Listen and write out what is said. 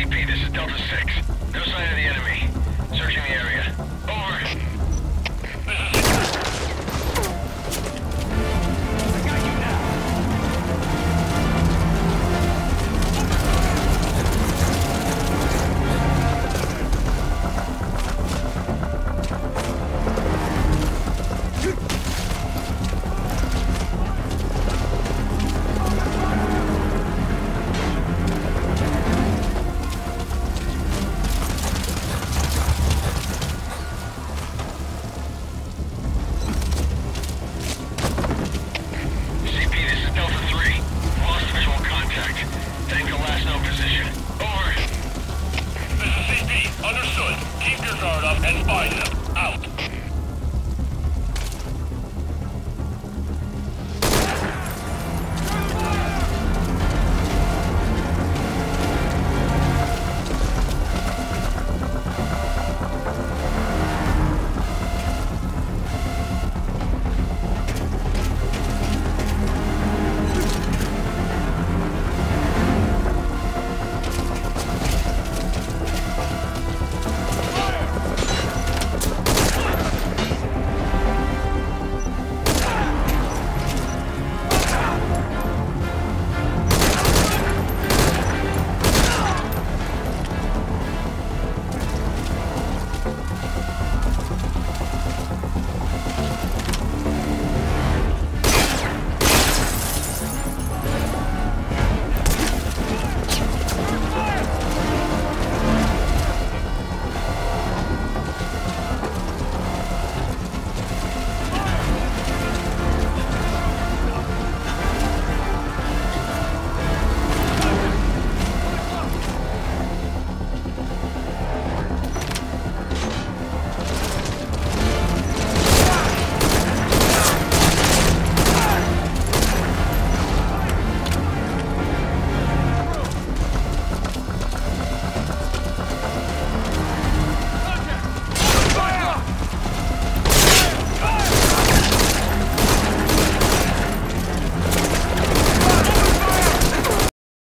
CP, this is Delta 6. No sign of the enemy. Searching the area. And them.